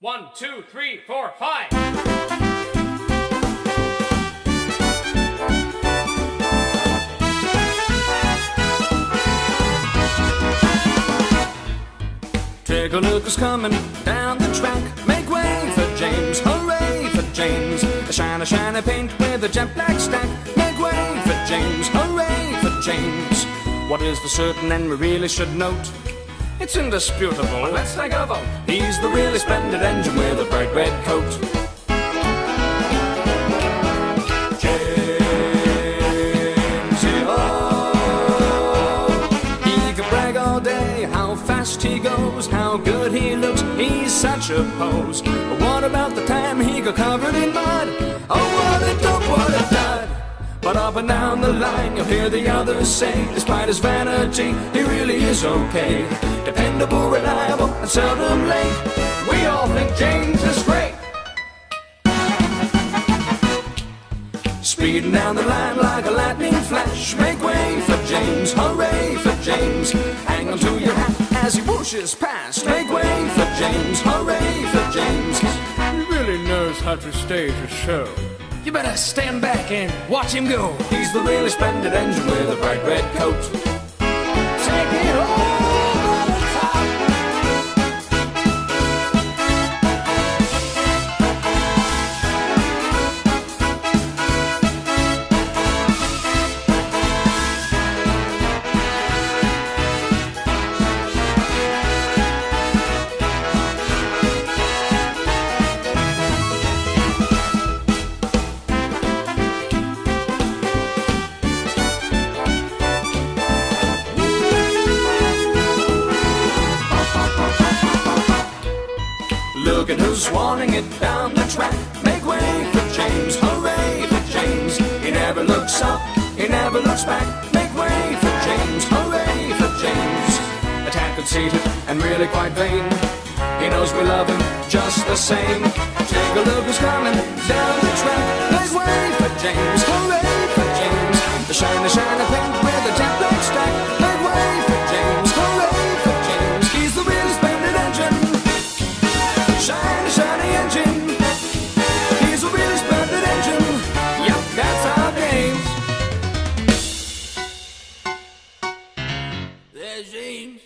One, two, three, four, five. Take a look who's coming down the track. Make way for James, hooray for James. A shiny, shiny paint with a jet black stack. Make way for James, hooray for James. What is for certain and we really should note? It's indisputable. Let's take a vote. He's the really splendid engine with a bright red coat. He can brag all day how fast he goes, how good he looks. He's such a pose. But what about the time he got covered in mud? Oh, what a dope, what a dud. But up and down the line, you'll hear the others say, despite his vanity, he really is okay. Dependable, reliable, and seldom late. We all think James is great. Speeding down the line like a lightning flash. Make way for James, hooray for James. Hang on to your hat as he whooshes past. Make way for James, hooray for James. He really knows how to stage a show. You better stand back and watch him go. He's the really splendid engine with a bright red coat. Take it over Look at who's wanting it down the track. Make way for James, hooray for James. He never looks up, he never looks back. Make way for James, hooray for James. Attack conceited and really quite vain. He knows we love him just the same. Take a look who's coming down the track. Make way for James, hooray regimes